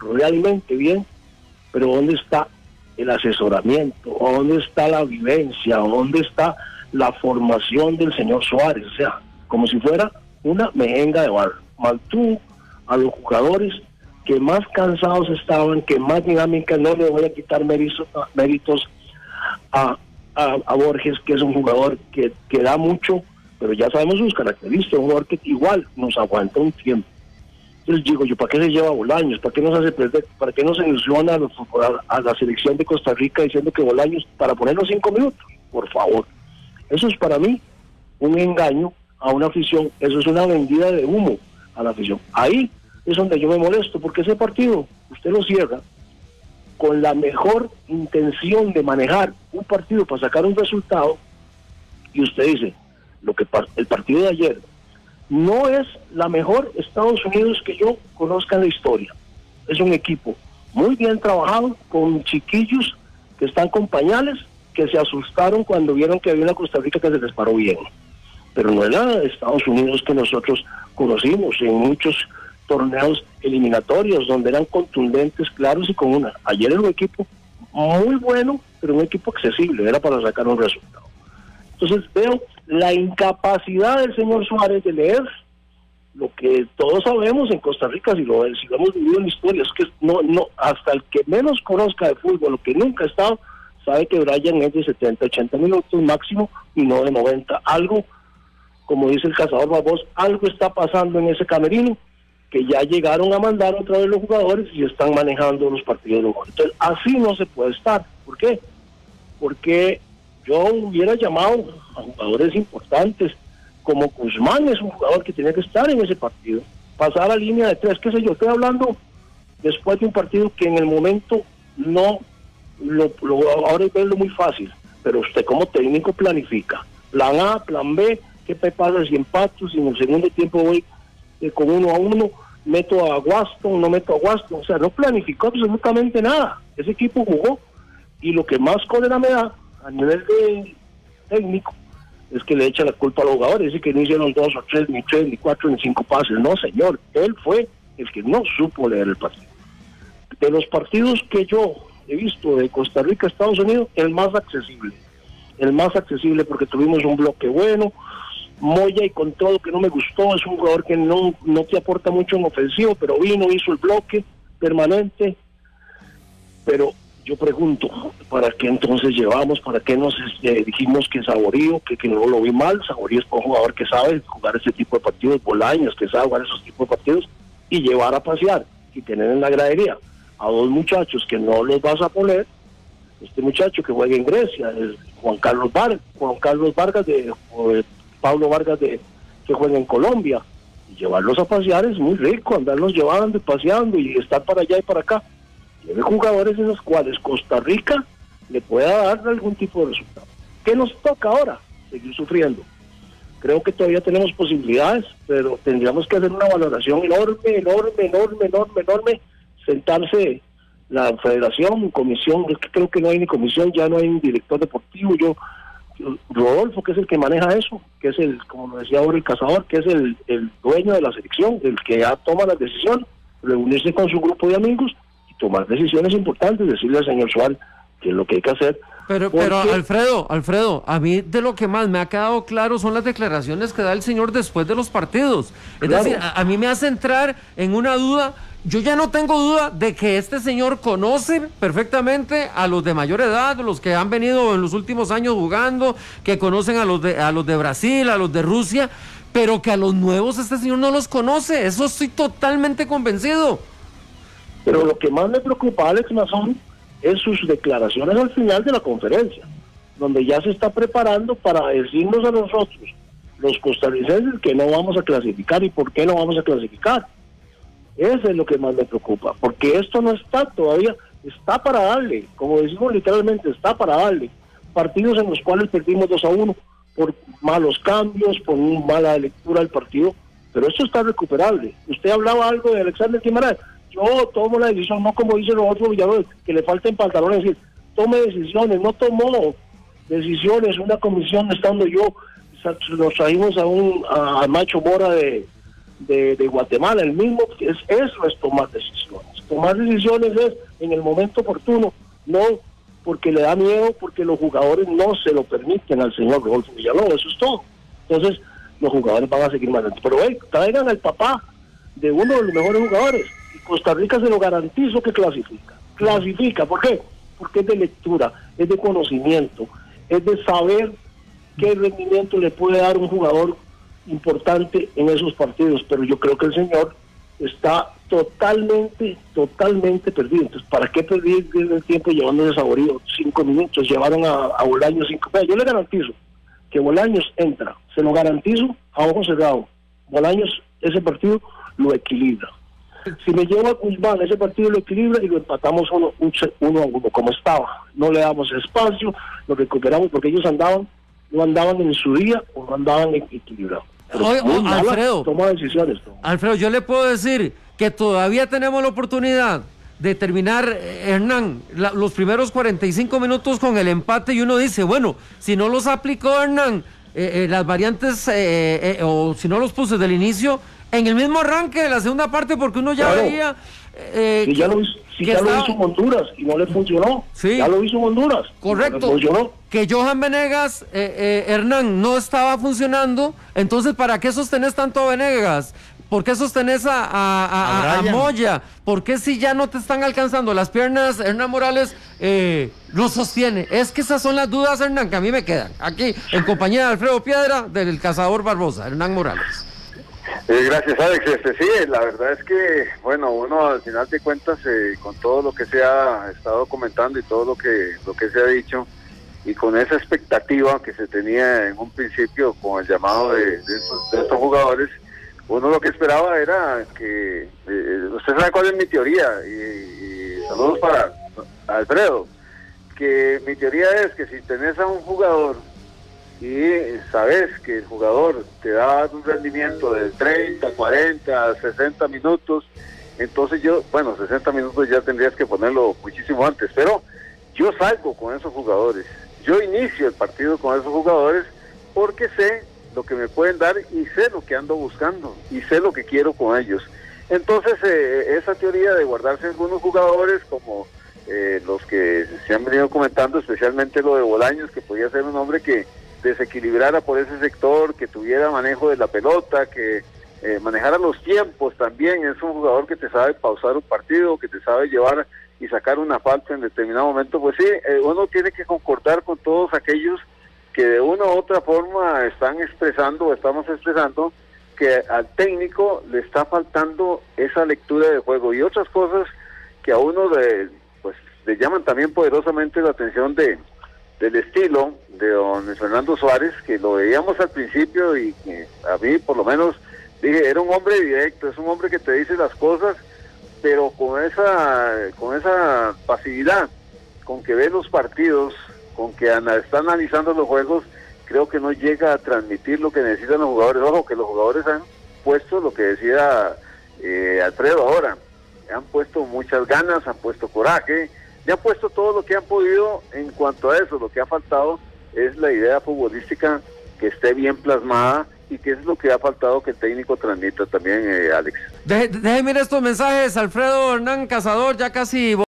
realmente bien, pero ¿dónde está el asesoramiento? ¿Dónde está la vivencia? ¿Dónde está la formación del señor Suárez? O sea, como si fuera una mejenga de barro. Mantuvo a los jugadores que más cansados estaban, que más dinámica, no le voy a quitar méritos, méritos a, a, Borges, que es un jugador que, que da mucho, pero ya sabemos sus características, un jugador que igual nos aguanta un tiempo. Entonces digo yo, ¿para qué se lleva Bolaños? ¿Para qué nos hace perder? ¿Para qué nos ilusiona a, la selección de Costa Rica diciendo que Bolaños, para ponernos cinco minutos? Por favor. Eso es para mí un engaño a una afición, eso es una vendida de humo a la afición. Ahí es donde yo me molesto, porque ese partido usted lo cierra con la mejor intención de manejar un partido para sacar un resultado y usted dice, lo que el partido de ayer no es la mejor Estados Unidos que yo conozca en la historia. Es un equipo muy bien trabajado, con chiquillos que están con pañales, que se asustaron cuando vieron que había una Costa Rica que se les paró bien. Pero no era Estados Unidos que nosotros conocimos en muchos torneos eliminatorios donde eran contundentes, claros y con una. Ayer era un equipo muy bueno, pero un equipo accesible, era para sacar un resultado. Entonces veo la incapacidad del señor Suárez de leer lo que todos sabemos en Costa Rica, si lo, hemos vivido en la historia, es que no, no, hasta el que menos conozca de fútbol, lo que nunca ha estado, sabe que Brian es de 70, 80 minutos máximo y no de 90. Algo, como dice el cazador Babos, algo está pasando en ese camerino que ya llegaron a mandar otra vez los jugadores y están manejando los partidos de Entonces, así no se puede estar. ¿Por qué? Porque yo hubiera llamado a jugadores importantes, como Guzmán es un jugador que tiene que estar en ese partido, pasar a línea de tres, qué sé yo, estoy hablando después de un partido que en el momento no, lo, ahora es verlo muy fácil, pero usted como técnico planifica, plan A, plan B, qué pasa si empato, si en el segundo tiempo voy eh, con uno a uno, meto a Waston, no meto a Waston, o sea, no planificó absolutamente nada, ese equipo jugó y lo que más cólera me da a nivel de técnico es que le echa la culpa a los jugadores, dice que no hicieron dos o tres, ni tres, ni cuatro, ni cinco pases. No, señor, él fue el que no supo leer el partido. De los partidos que yo he visto de Costa Rica a Estados Unidos, el más accesible. El más accesible porque tuvimos un bloque bueno. Moya y con todo que no me gustó, es un jugador que no, no te aporta mucho en ofensivo, pero vino, hizo el bloque permanente. Pero yo pregunto, ¿para qué entonces llevamos? ¿Para qué nos este, dijimos que Saborío, que, que no lo vi mal? Saborío es un jugador que sabe jugar ese tipo de partidos, Bolaños, que sabe jugar esos tipos de partidos, y llevar a pasear y tener en la gradería a dos muchachos que no los vas a poner. Este muchacho que juega en Grecia, Juan Carlos Vargas, Juan Carlos Vargas de, Pablo Vargas de que juega en Colombia. Y llevarlos a pasear es muy rico, andarlos llevando y paseando y estar para allá y para acá jugadores en los cuales Costa Rica le pueda dar algún tipo de resultado. ¿Qué nos toca ahora? Seguir sufriendo. Creo que todavía tenemos posibilidades, pero tendríamos que hacer una valoración enorme, enorme, enorme, enorme, enorme, sentarse la federación, comisión, creo que no hay ni comisión, ya no hay un director deportivo, yo, Rodolfo, que es el que maneja eso, que es el, como lo decía ahora el cazador, que es el, el dueño de la selección, el que ya toma la decisión, reunirse con su grupo de amigos tomar decisiones importantes, decirle al señor Suárez qué es lo que hay que hacer. Pero, pero Alfredo, Alfredo, a mí de lo que más me ha quedado claro son las declaraciones que da el señor después de los partidos. Es decir, a, mí me hace entrar en una duda. Yo ya no tengo duda de que este señor conoce perfectamente a los de mayor edad, los que han venido en los últimos años jugando, que conocen a los de, a los de Brasil, a los de Rusia, pero que a los nuevos este señor no los conoce. Eso estoy totalmente convencido. Pero lo que más me preocupa, Alex Mazón, es sus declaraciones al final de la conferencia, donde ya se está preparando para decirnos a nosotros, los costarricenses, que no vamos a clasificar y por qué no vamos a clasificar. Eso es lo que más me preocupa, porque esto no está todavía, está para darle, como decimos literalmente, está para darle. Partidos en los cuales perdimos 2 a 1 por malos cambios, por mala lectura del partido, pero esto está recuperable. Usted hablaba algo de Alexander Guimaraes, yo tomo la decisión, no como dicen los otros que le falten pantalones, decir, tome decisiones, no tomó decisiones, una comisión estando yo, nos trajimos a un Macho Mora de, de, Guatemala, el mismo, es, eso es tomar decisiones. tomar decisiones es en el momento oportuno, no porque le da miedo, porque los jugadores no se lo permiten al señor Rodolfo Villalobos, eso es todo. Entonces, los jugadores van a seguir más Pero hey, traigan al papá de uno de los mejores jugadores. Costa Rica se lo garantizo que clasifica. Clasifica, ¿por qué? Porque es de lectura, es de conocimiento, es de saber qué rendimiento le puede dar un jugador importante en esos partidos. Pero yo creo que el señor está totalmente, totalmente perdido. Entonces, ¿para qué perder el tiempo llevándose saborío cinco minutos? Llevaron a, a Bolaños cinco. Yo le garantizo que Bolaños entra, se lo garantizo a ojo cerrado. Bolaños ese partido lo equilibra. Si me llevo a Guzmán, ese partido lo equilibra y lo empatamos uno, uno a uno, como estaba. No le damos espacio, lo recuperamos porque ellos andaban, no andaban en su día o no andaban equilibrados. Alfredo, toma decisiones. Alfredo, yo le puedo decir que todavía tenemos la oportunidad de terminar, eh, Hernán, los primeros 45 minutos con el empate y uno dice, bueno, si no los aplicó Hernán, eh, eh, las variantes, o si no los puse del inicio, en el mismo arranque de la segunda parte, porque uno ya veía... si ya, lo, hizo Honduras y no le funcionó, ya lo hizo Honduras. Correcto. Que Johan Venegas, Hernán, no estaba funcionando, entonces ¿para qué sostenés tanto a Venegas? ¿Por qué sostenés a, a, Moya? ¿Por qué si ya no te están alcanzando las piernas, Hernán Morales eh, no sostiene? Es que esas son las dudas, Hernán, que a mí me quedan. Aquí, en compañía de Alfredo Piedra, del cazador Barbosa, Hernán Morales. Eh, gracias, Alex. Este, sí, la verdad es que, bueno, uno al final de cuentas, eh, con todo lo que se ha estado comentando y todo lo que, lo que se ha dicho, y con esa expectativa que se tenía en un principio con el llamado de, estos jugadores, uno lo que esperaba era que, eh, usted sabe cuál es mi teoría, y, saludos para Alfredo, que mi teoría es que si tenés a un jugador y sabes que el jugador te da un rendimiento de 30, 40, 60 minutos, entonces yo, bueno, 60 minutos ya tendrías que ponerlo muchísimo antes, pero yo salgo con esos jugadores, yo inicio el partido con esos jugadores porque sé lo que me pueden dar y sé lo que ando buscando y sé lo que quiero con ellos. Entonces, eh, esa teoría de guardarse algunos jugadores como eh, los que se han venido comentando, especialmente lo de Bolaños, que podía ser un hombre que desequilibrara por ese sector, que tuviera manejo de la pelota, que eh, manejara los tiempos también, es un jugador que te sabe pausar un partido, que te sabe llevar y sacar una falta en determinado momento, pues sí, uno tiene que concordar con todos aquellos que de una u otra forma están expresando o estamos expresando que al técnico le está faltando esa lectura de juego. Y otras cosas que a uno le, pues, le llaman también poderosamente la atención de del estilo de don Fernando Suárez, que lo veíamos al principio y que a mí por lo menos dije, era un hombre directo, es un hombre que te dice las cosas, pero con esa, con esa pasividad con que ve los partidos, con que está analizando los juegos, creo que no llega a transmitir lo que necesitan los jugadores. Ojo, que los jugadores han puesto lo que decía eh, Alfredo ahora, han puesto muchas ganas, han puesto coraje, y han puesto todo lo que han podido en cuanto a eso. Lo que ha faltado es la idea futbolística que esté bien plasmada y que es lo que ha faltado que el técnico transmita también, eh, Alex. Déjeme estos mensajes, Alfredo Hernán Cazador, ya casi...